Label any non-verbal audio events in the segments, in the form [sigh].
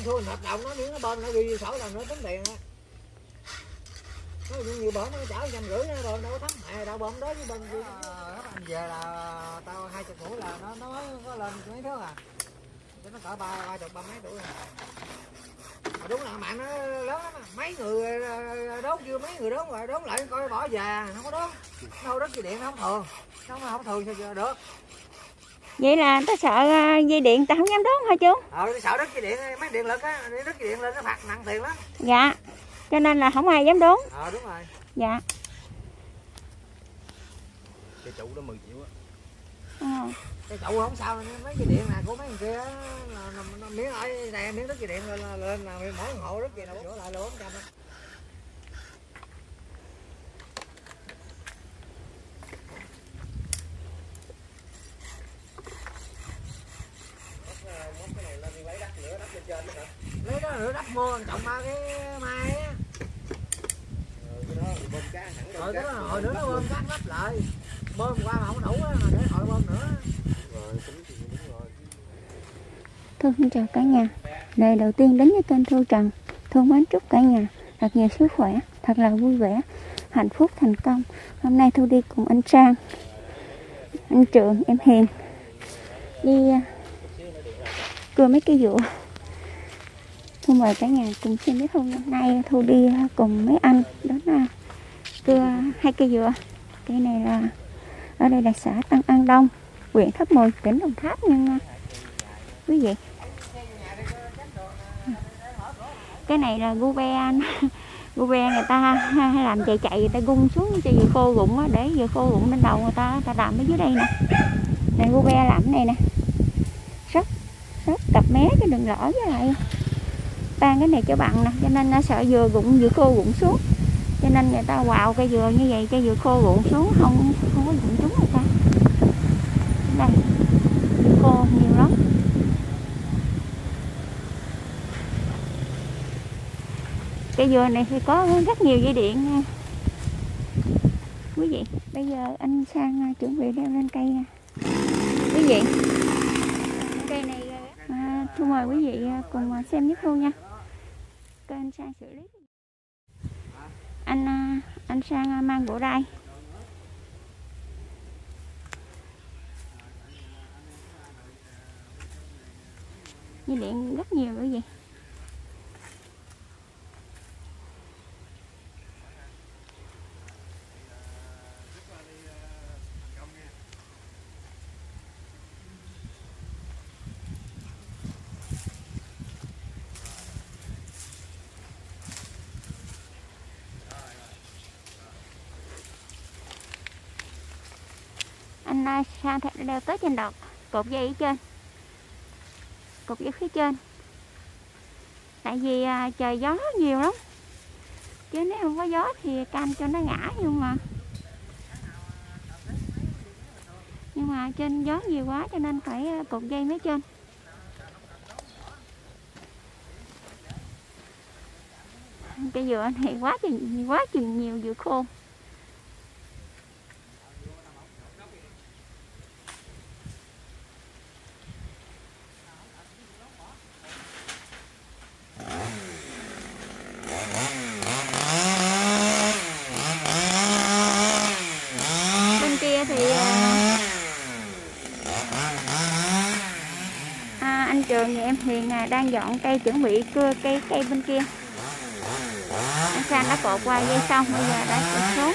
ăn thua hợp đồng nó nếu nó bơm nó ghi sổ là nó tính tiền á. Nó như nhiều bơm nó trả trăm rưỡi nó bơm đâu có thấm mẹ đâu bơm đó với bơm kia anh ờ, về là tao hai chục tuổi là nó nó mới có lên mấy thứ à. Cho nó cỡ ba ba chục, ba mấy tuổi rồi mà đúng là mạng nó lớn lắm à. mấy người ờ, ờ, đốt chưa? Mấy người đốt rồi đốn lại coi bỏ già không có đốt. Đâu đất dây điện nó không thường. Nó không thường sao được vậy là ta sợ à, dây điện ta không dám đốn hả chú? Ờ sợ đất dây điện mấy điện lực á đất dây điện lên nó phạt nặng tiền lắm. Dạ cho nên là không ai dám đốn ờ đúng rồi. Dạ. Cái trụ đó 10 triệu á. Ờ. cái chậu không sao mấy dây điện này của mấy người kia á, là, là, là, miếng ở này miếng đất dây điện lên là, lên là mỗi hộ đất gì đâu chỗ lại là bốn trăm á lấy đó rửa đất mua trồng ba cái mai á rồi cái đó hồi nữa nó bơm cát lắp lại bơm qua mà không đủ á mà để hồi bơm nữa Thương xin chào cả nhà. Lời đầu tiên đến với kênh Thu Trần. Thu mến chúc cả nhà thật nhiều sức khỏe Thật là vui vẻ Hạnh phúc thành công. Hôm nay Thu đi cùng anh Trang Anh Trường, em Hiền Đi à, cưa mấy cái dựa Thu mời cả nhà cùng xem biết hôm nay Thu đi cùng mấy anh. Đó là cưa hai cây dừa. Cây này là Ở đây là xã Tân An Đông huyện Tháp Mười, tỉnh Đồng Tháp nha quý vị. Cái này là gu be [laughs] gu be người ta [laughs] làm chạy chạy người ta gung xuống cho vừa khô rụng á để vừa khô rụng lên đầu người ta người ta làm ở dưới đây nè. Này gu be làm cái này nè. Rất rất cặp mé cái đừng lỡ với lại tan cái này cho bằng nè. Cho nên nó sợ dừa rụng dừa khô rụng xuống. Cho nên người ta quào cây dừa như vậy cây dừa khô rụng xuống. Không không có rụng trúng người ta. Đây dừa khô nhiều lắm. Cây dừa này thì có rất nhiều dây điện nha. Quý vị bây giờ anh sang à, chuẩn bị leo lên cây nha. Quý vị. Cây này à, thu mời quý vị à, cùng à, xem nhất luôn nha kênh à, anh sang xử lý anh anh sang mang bộ đây như điện rất nhiều quý vị anh sang leo đeo tới trên đọt cột dây ở trên. Cột dây phía trên. Tại vì à, trời gió nhiều lắm. Chứ nếu không có gió thì canh cho nó ngã nhưng mà nhưng mà trên gió nhiều quá cho nên phải à, cột dây mấy trên. Cây dừa này quá chừng quá chừng nhiều dừa khô bên kia thì à, à, anh trường và em Hiền đang dọn cây chuẩn bị cưa cây cây bên kia. Anh Sang đã cột qua dây xong, bây giờ đã cột xuống.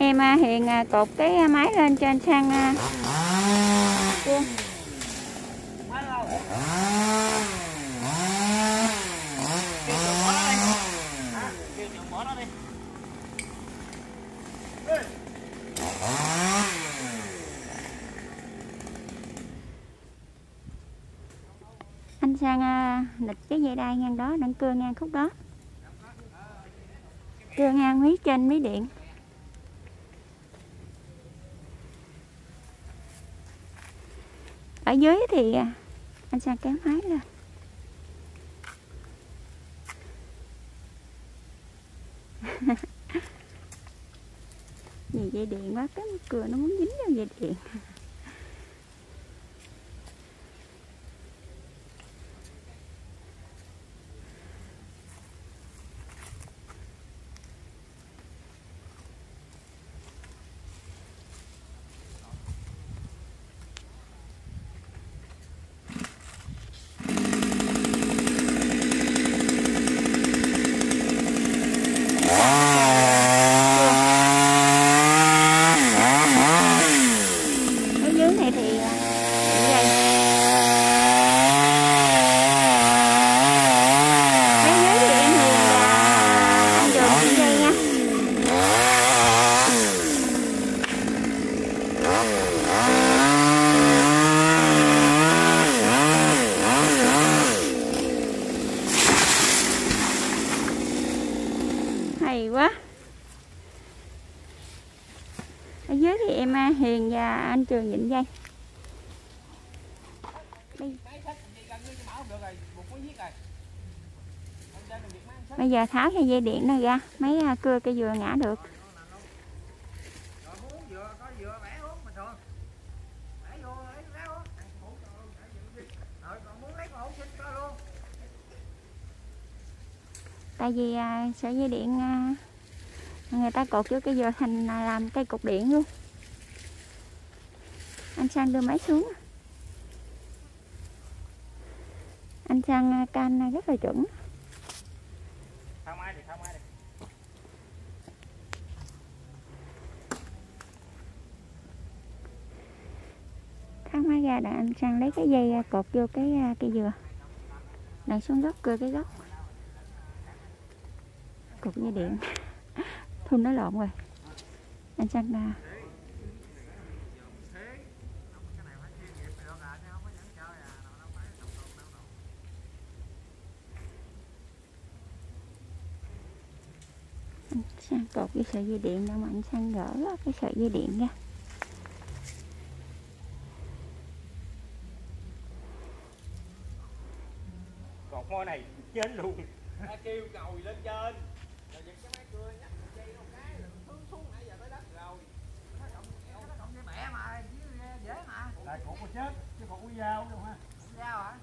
Em hiện Hiền à, cột cái máy lên cho anh Sang à à, anh sang à, cái dây đai ngang đó đang cưa ngang khúc đó. Cưa ngang mí trên mí điện. Ở dưới thì à, anh sang kéo máy lên. [laughs] Vì dây điện quá, cái cửa nó muốn dính vào dây điện ở dưới này thì à, dây ở dưới thì em Hiền và anh Trường chỉ dây nha hay quá ở dưới thì em à, Hiền và anh trường nhịn dây bây giờ tháo cái dây điện này ra, mấy à, cưa cây dừa ngã được. Tại vì à, sợi dây điện à, người ta cột vô cái dừa thành làm cây cục điện luôn anh sang đưa máy xuống. Anh sang à, can à, rất là chuẩn. Thang máy tháo máy ra đã anh sang lấy cái dây à, cột vô cái cây dừa. Đang xuống gốc, cưa cái gốc. Cột dây điện. [laughs] Thun nó lộn rồi. Anh sang sang cột cái sợi dây điện đâu mà anh sang gỡ cái sợi dây điện ra. Cột môi này chết luôn. Ta kêu cầu gì lên trên? Rồi giật cái máy cưa nhắc một dây đâu cái rồi hướng xuống nãy giờ tới đất rồi. Nó cộng kéo nó cộng Cái bẻ mà, chứ dễ mà. lại cột con chết chứ cột con dao luôn ha. Dao hả?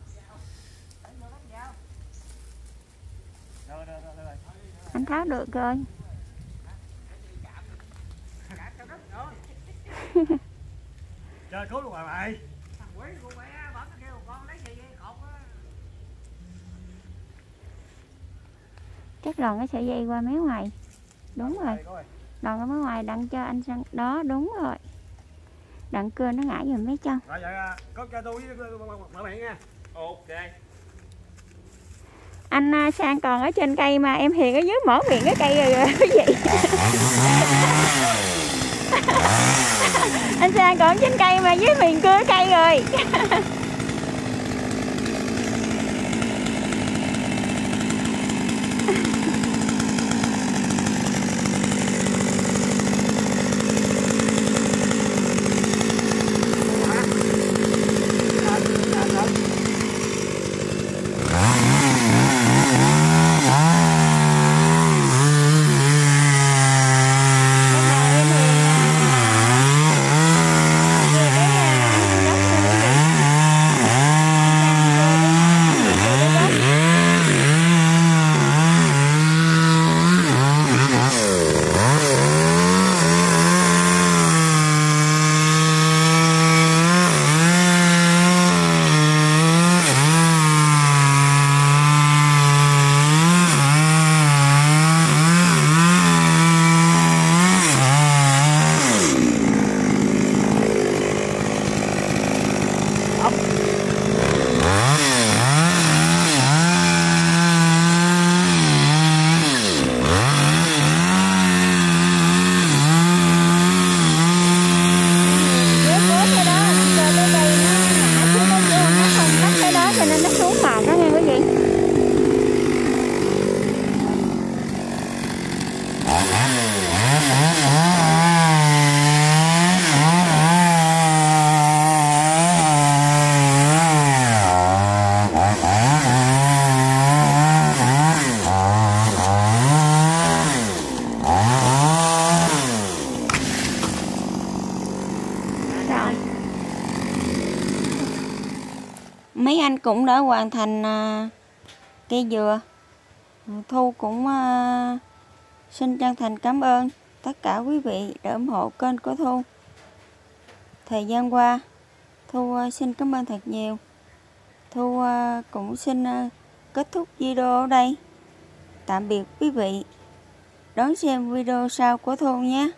Để vô đánh dao. rồi rồi rồi rồi. Anh tháo được rồi Cạp cho đất rồi. [laughs] chơi cứu luôn rồi mày. Thằng quỷ của mẹ bấm nó kêu con lấy gì vậy? Cột á. chắc lòn cái sợi dây qua mé ngoài. Đúng rồi. lòn qua mé ngoài đặng cho anh sang đó đúng rồi. Đặng cưa nó ngã vào mấy chân. Rồi vậy có cho tôi với mở miệng nha ok. Anh à, sang còn ở trên cây mà em hiền ở dưới mở miệng cái cây rồi rồi [laughs] cái gì [laughs] anh sang còn trên cây mà dưới miền cưa cây rồi [laughs] Lúc nào em hiền à, về cái, à, gốc này đi chị. mấy anh cũng đã hoàn thành à, cây dừa. Ừ, thu cũng à, xin chân thành cảm ơn tất cả quý vị đã ủng hộ kênh của thu. Thời gian qua thu à, xin cảm ơn thật nhiều. Thu à, cũng xin à, kết thúc video ở đây. Tạm biệt quý vị. Đón xem video sau của thu nhé.